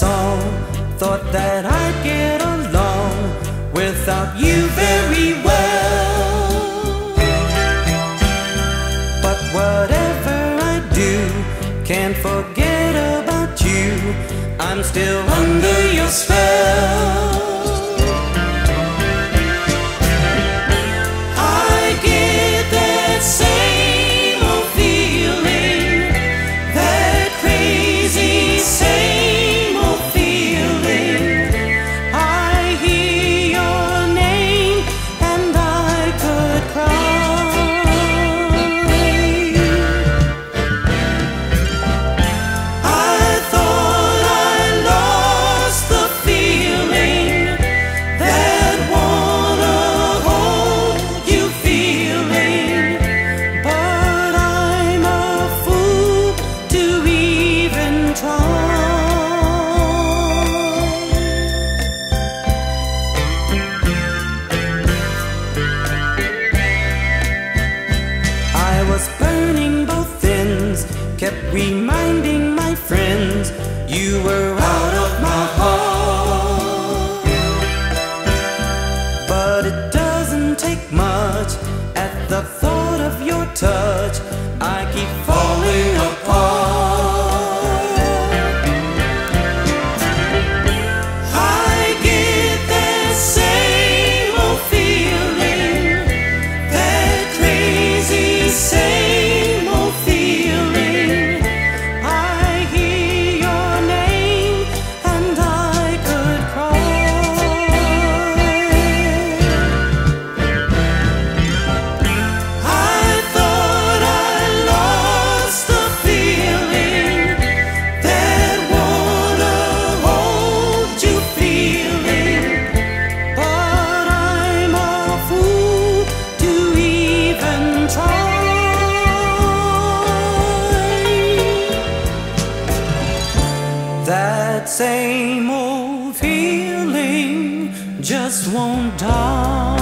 song. Thought that I'd get along without you very well. But whatever I do, can't forget about you. I'm still under your spell. Reminding my friends you were out of my heart. But it doesn't take much at the thought of your touch. I keep falling apart. Same old feeling just won't die.